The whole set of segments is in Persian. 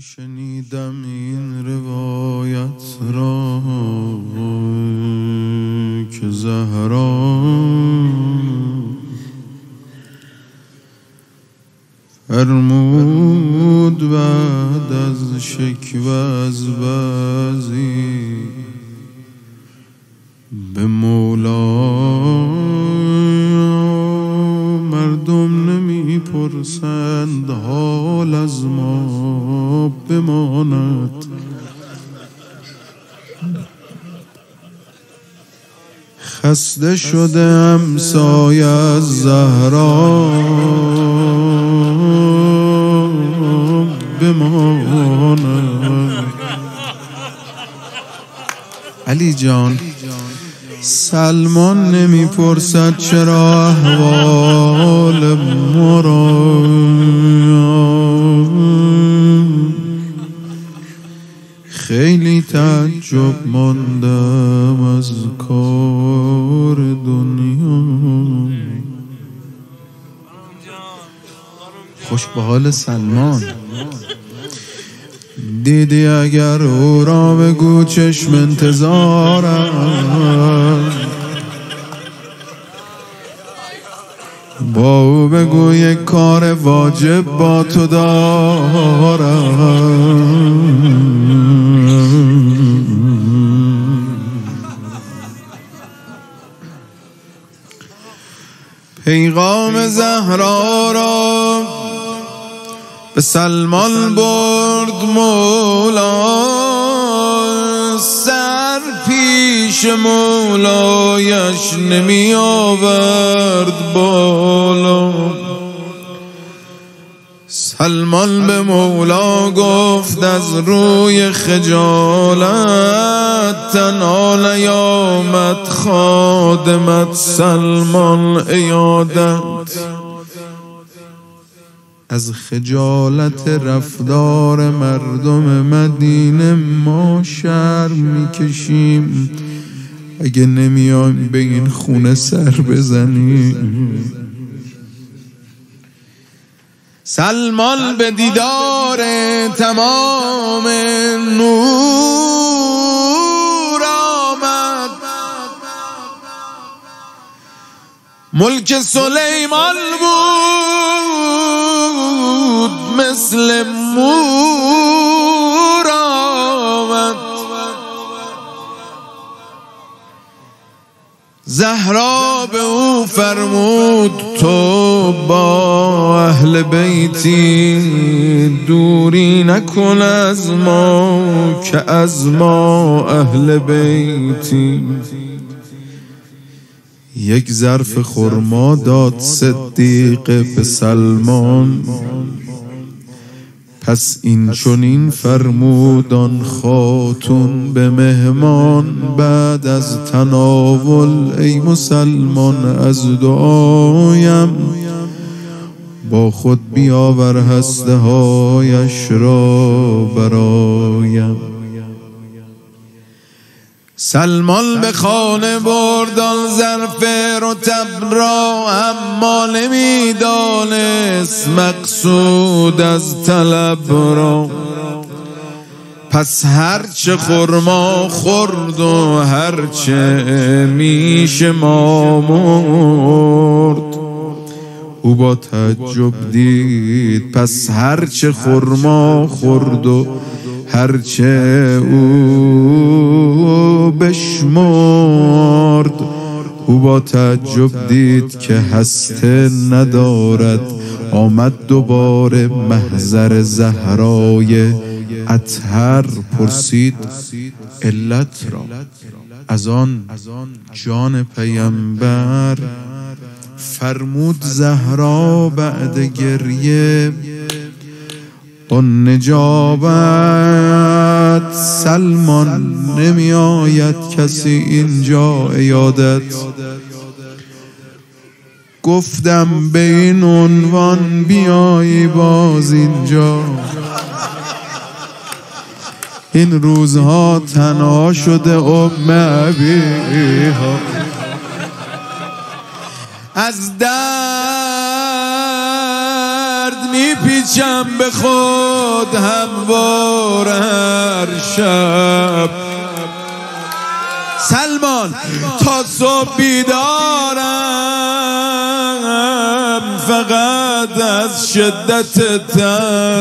شنیدم این روایت را که زهرا فرمود بعد از شکوه از بعضی خسته شده امسای از زهرا. بماند علی جان سلمان نمی‌پرسد چرا احوال مرا تعجب ماندم از کار دنیا. خوش به حال سلمان. دیدی اگر او را بگو چشم انتظارم با او بگو یک کار واجب با تو دارم. پیغام زهرا را به سلمان برد مولا سر پیش مولایش نمی آورد بالا. سلمان به مولا گفت از روی خجالت تنها نیامد خادمت سلمان ایادت از خجالت رفتار مردم مدینه ما شرم می‌کشیم. اگه نمیایم به این خونه سر بزنیم. سلمان به دیدار تمام نور آمد. ملک سلیمان بود مثل مور آمد. زهرا به او فرمود با اهل بیتی دوری نکن از ما که از ما اهل بیتی یک ظرف خرما داد صدیق به سلمان. پس این چنین فرمودان خاتون به مهمان. بعد از تناول ای مسلمان از دعایم با خود بیاور هسته هایش را برایم. سلمان به خانه بردان ظرف رتب را اما نمی‌دانست مقصود از طلب را. پس هرچه خورما خورد و هرچه میش ما مرد او با تعجب دید. پس هرچه خورما خورد و هرچه او بشمرد. او با تعجب دید که هسته ندارد. آمد دوباره محضر زهرای اطهر. پرسید علت را از آن جان پیمبر فرمود زهرا بعد گریه اون نجابت سلمان نمی آید کسی اینجا ایادت گفتم به این عنوان بیایی باز اینجا. این روزها تنها شده ام ابیها از در درد میپیچم به خود هموار هر شب. سلمان تا صبح بیدارم فقط از شدت تب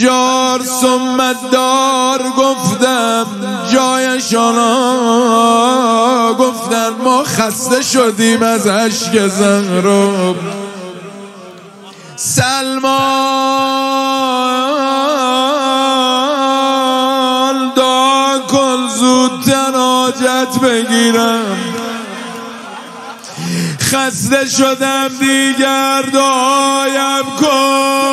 الجار سمت دار گفتم جایشان گفتن. ما خسته شدیم از عشق زهرم سلمان دعا کن زودتر حاجت بگیرم. خسته شدم دیگر دعایم کن.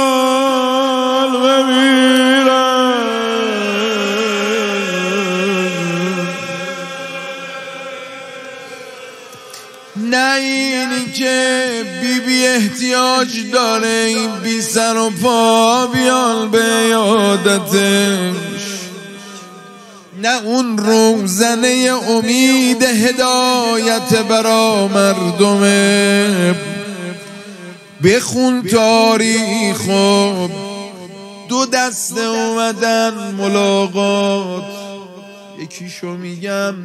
نه اینی که بی بی احتیاج داره این بی سر و پا بیان به یادتش نه اون روزنه امید هدایت برا مردمه. بخون تاریخ دو دسته اومدن ملاقات. یکیشو میگم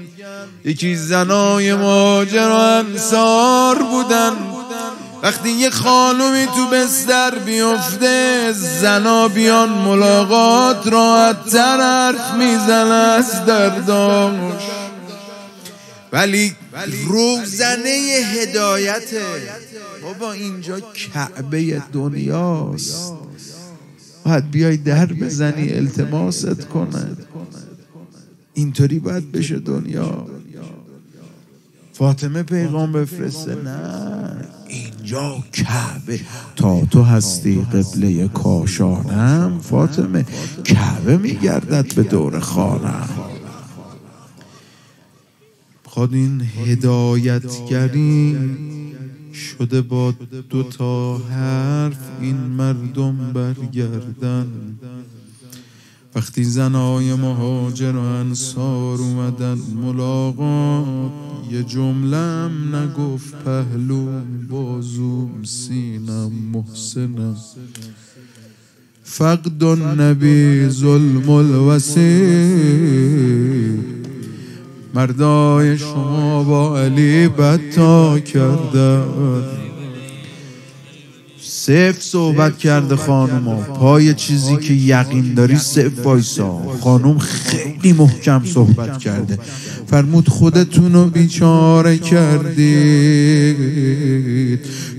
یکی زنای ماجر و انصار بودن. وقتی یه خانومی تو بستر بیفته زنا بیان ملاقات راحت تر حرف میزن از درداش. ولی روزنه هدایته بابا اینجا کعبه دنیاست. باید بیای در بزنی التماست کنه. اینطوری باید بشه دنیا. فاطمه پیغام بفرسته. نه. اینجا کعبه. تا تو هستی قبله کاشانم فاطمه. کعبه میگردد به دور خانم. خود این هدایتگری شده با دو تا حرف این مردم برگردن وقتی زنای مهاجر و انصار اومدن ملاقات یه جملم نگفت پهلوم بازوم سینم محسنم. فقد النبی ظلم الوسی مردای شما با علی بدتا کردن. صف صحبت کرده خانوما پای چیزی که یقین داری صف وایسا. خانوم خیلی محکم صحبت کرده. فرمود خودتون رو بیچاره کردید.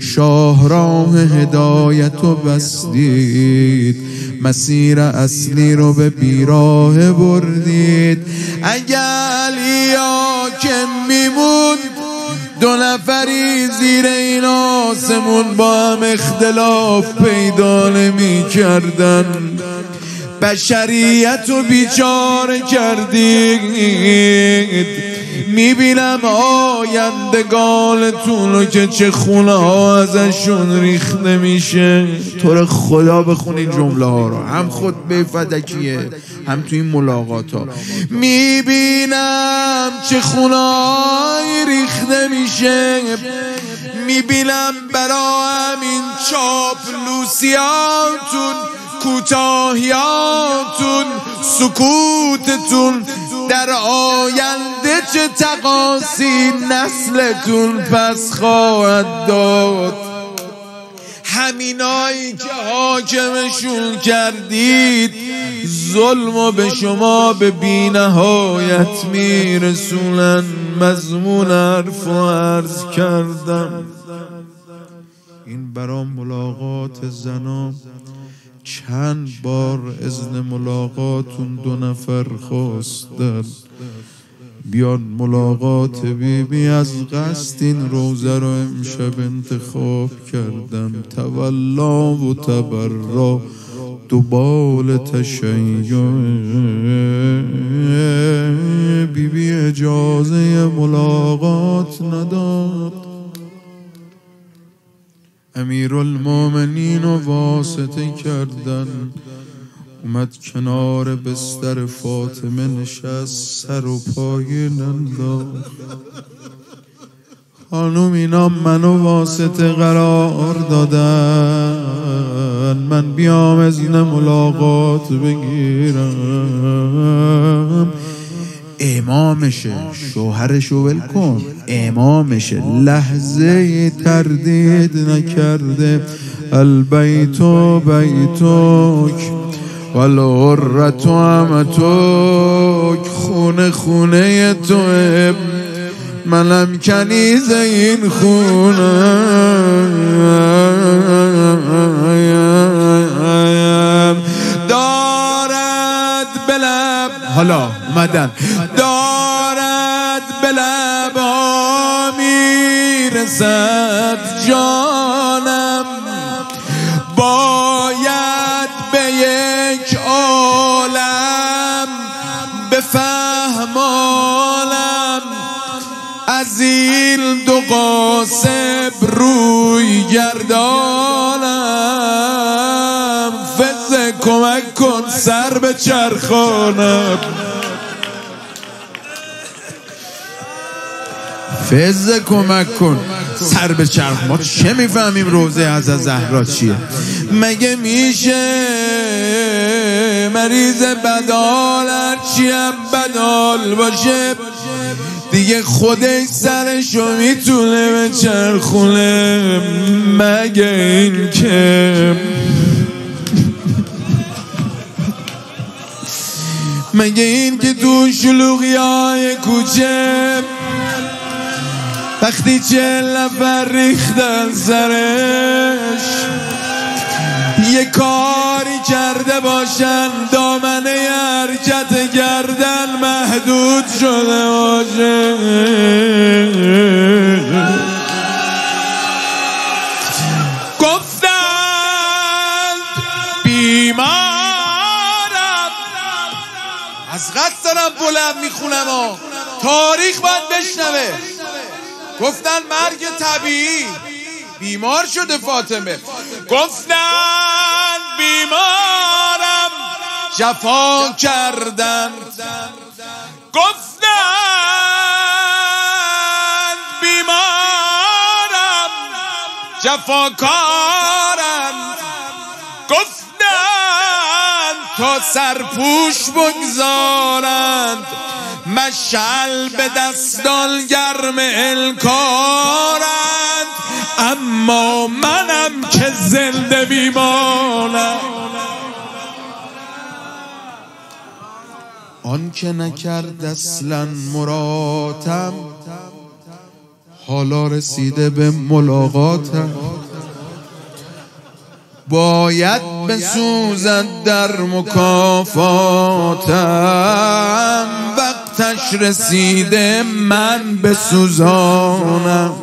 شاهراه هدایت رو بستید. مسیر اصلی رو به بیراه بردید. اگر علیا که میموند دو نفری زیر این آسمون با هم اختلاف پیدا نمی کردن بشریت رو بیچاره کردید می‌بینم آیندگانتون رو که چه خونه ها ازشون ریخته میشه تو خدا بخون این جمله ها رو. هم خود به فدکیه هم توی این ملاقات ها. می‌بینم چه خونه های ریخته میشه می‌بینم برا همین چاپ لوسیاتون کوتاهیاتون سکوتتون در آینده چه تقاسی نسلتون پس خواهد داد. همینایی که حاکمشون کردید ظلم و به شما به بینهایت میرسونن. مضمون حرف و عرض کردم. این برام ملاقات زنان. چند بار ازن ملاقاتون دو نفر خواستن. بیان ملاقات بیبی بی از قصد این روزه رو امشب انتخاب کردم. تولا و تبرا دوبال تشیع. بیبی بی اجازه ملاقات نداد. امیر المومنین و واسطه کردن. اومد کنار بستر فاطمه نشست سر و پای ننداخت خانوم اینا منو واسطه قرار دادن. من بیام ازن ملاقات بگیرم. امامشه شوهرشو ول کن. امامشه لحظه تردید نکرده. البیت و بیتوک والغرت عمتوک خونه خونه تو منم کنیز این خونه. بلب. حالا مدن دارد بلب ها می‌رسد جانم. باید به یک عالم بفهمانم. از این دو قاسب روی گردانم کمک کن سر به چرخانم فز کمک کن سر به چرخ. ما چه می‌فهمیم روزه از زهرا چیه؟ مگه میشه مریض بدال؟ هرچیم بدال باشه. دیگه خودش سرشو می‌تونه به چرخونه. مگه این مگه این که تو شلوغی های کوچه. وقتی چه نفر ریختن سرش یه کاری کرده باشن دامنه حرکت گردن محدود شده باشه. دارم می‌خونم تاریخ باید بشنوه. گفتن مرگ طبیعی. بیمار شده فاطمه. گفتن بیمارم جفا کردن. گفتن بیمارم جفا کارم تا سرپوش بگذارند مشعل به دستال گرم الکارند. اما منم که زنده بیمانم. آن که نکرد اصلا مراتم حالا رسیده به ملاقاتم. باید بسوزد در مکافاتم. وقتش رسیده من بسوزانم.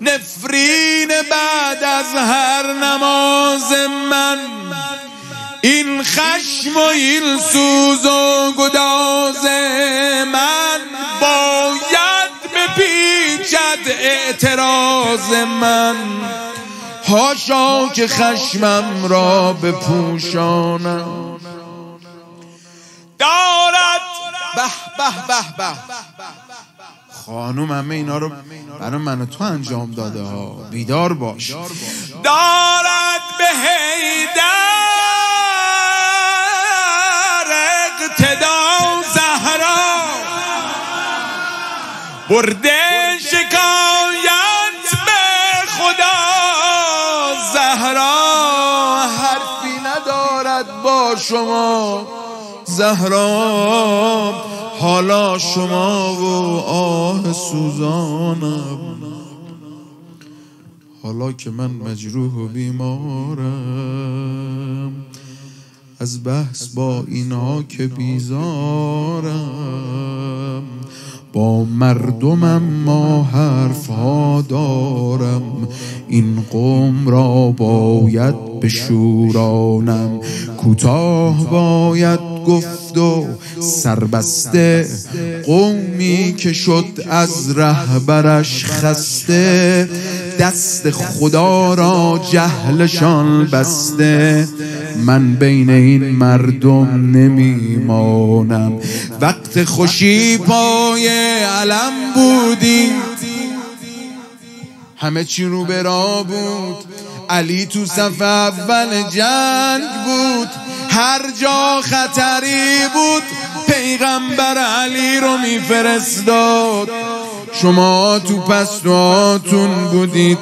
نفرین بعد از هر نماز من. این خشم و این سوز و گداز من باید بپیچد اعتراض من. هاشا که خشمم را بپوشانم. دارد. به به به به. خانوم همه اینا رو برای من و تو انجام داده ها. بیدار باش. دارد به هیدر اقتدا زهرا. برده شکایت شما زهرا حالا شما و آه سوزانم. حالا که من مجروح و بیمارم از بحث با اینها که بیزارم. با مردمم ما حرف ها دارم. این قوم را باید بشورانم کوتاه باید گفت و سربسته. قومی که شد از رهبرش خسته. دست خدا را جهلشان بسته. من بین این مردم نمیمانم. وقت خوشی پای علم بودی. همه چی رو برا بود. علی تو صف اول جنگ بود. هر جا خطری بود پیغمبر علی رو میفرستاد. شما تو پستواتون بودید.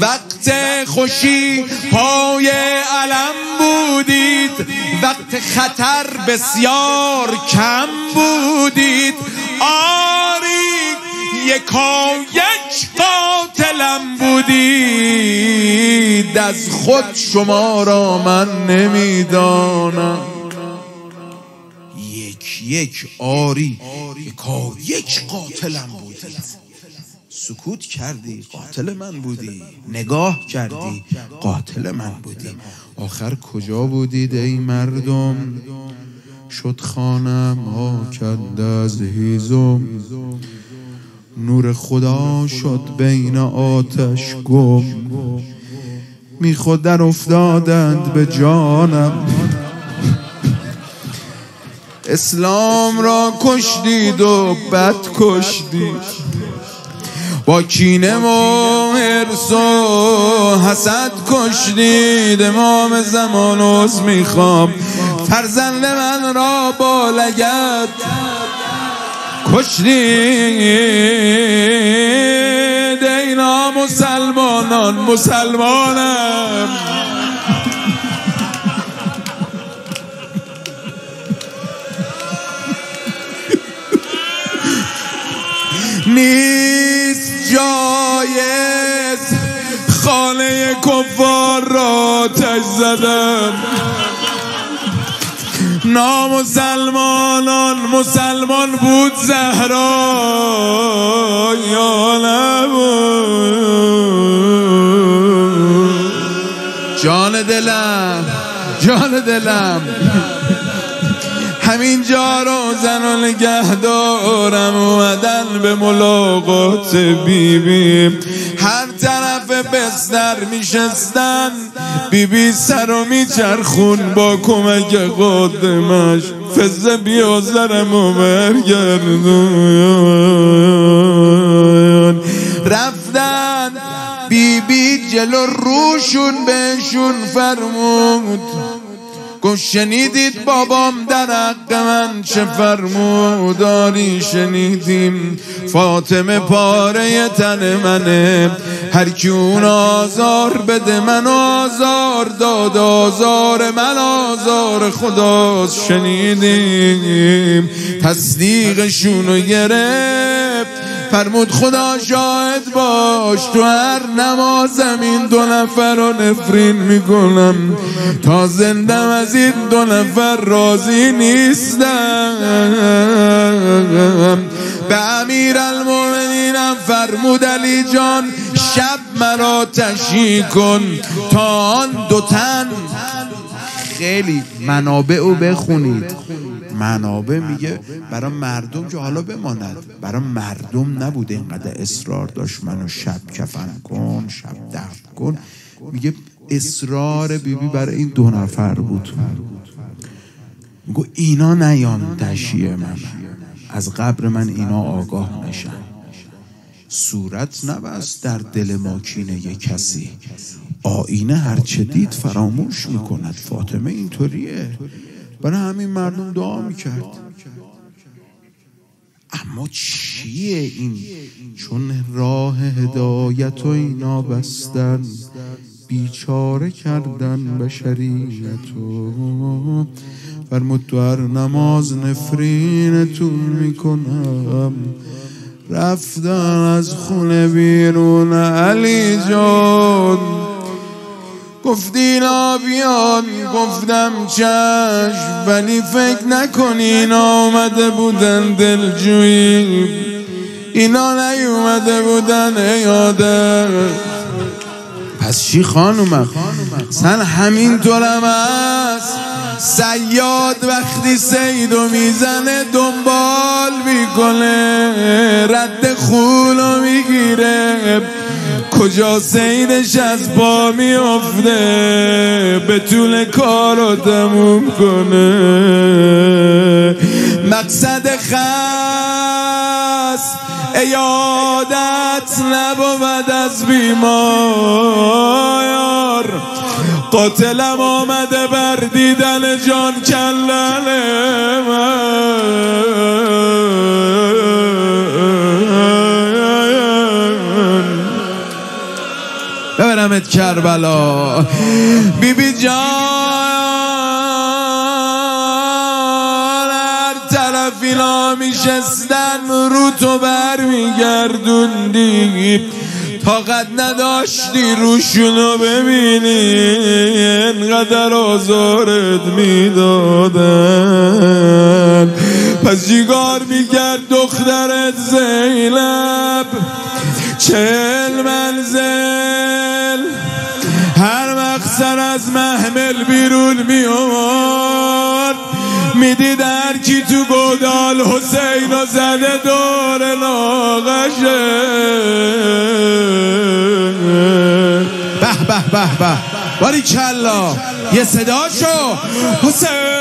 وقت خوشی پای علم بودید. وقت خطر بسیار کم بودید. آری یکا یک قاتلم بودید. از خود شما را من نمی‌دانم. یک یک آری یکا یک قاتلم بودید سکوت کردی قاتل من بودی. نگاه کردی قاتل من بودی. آخر کجا بودید ای مردم؟ شد خانم کند از هیزم. نور خدا شد بین آتش گم. می در افتادند به جانم. اسلام را کشدید و بد کشدید با کینه و حرس و حسد کشدید امام زمان از می‌خوام. فرزند من را با لگت کشدید اینا مسلمانان مسلمانم. کفار را تش زدن نامسلمانان مسلمان بود زهرا یا جان دلم جان دلم. همین جا رو زن و نگه دارم. اومدن به ملاقات بیبی. بی. هر طرف بستر میشستن. بیبی سر و میچرخون با کمک قدمش. فزه بیازرم و برگردون. رفتن بیبی بی جلو روشون بهشون فرمود. گفت شنیدید بابام در حق من چه فرموداری شنیدیم. فاطمه پاره تن منه هر کی اون آزار بده من آزار داد آزار من آزار خداست شنیدیم. تصدیقشونو گرفت. فرمود خدا شاهد باش تو هر نمازم این دو نفر رو نفرین می‌کنم. تا زندم از این دو نفر راضی نیستم. به امیر المومنینم فرمود علی جان شب مرا تشی کن تا آن دو تن خیلی منابع رو بخونید. منابع میگه برای مردم که حالا بماند؟ برای مردم نبوده اینقدر اصرار داشت منو شب کفن کن شب دفن کن. میگه اصرار بیبی برای این دو نفر بود. میگه اینا نیان تشیه من. از قبر من اینا آگاه نشن. صورت نبست در دل ما کینه کسی. آینه هرچه دید فراموش می‌کند. فاطمه اینطوریه. برای همین مردم دعا می‌کرد. اما چیه این؟ چون راه هدایت و اینا بستن بیچاره کردن بشریت و فرمود تو هر نماز نفرینتون می‌کنم. رفتن از خونه بیرون. علی جان گفتی بیان گفتم چشم ولی فکر نکنین آمده بودن دلجویی اینا نیومده بودن ایاده پس چی خانومم؟ سن همینطورم هست. سیاد وقتی سیدو می‌زنه دنبال می‌کنه رد خولو می‌گیره. کجا سیدش از پا میافته؟ به طول کار رو تموم کنه. مقصد خاص عیادت نبود از بیمار. قاتلم آمده بر دیدن جان کلن ببرمت کربلا. بی بی جان هر طرف اینا میشستن رو تو بر طاقت نداشتی روشونو ببینی انقدر آزارت می‌دادن. پس جیگار می‌کرد دخترت زینب؟ چل منزل. هر مقصر از محمل بیرون می آمد می‌دید هر کی تو گودال حسین و زده دور ناغشه به به به به. باری کلا یه صدا شو. حسین.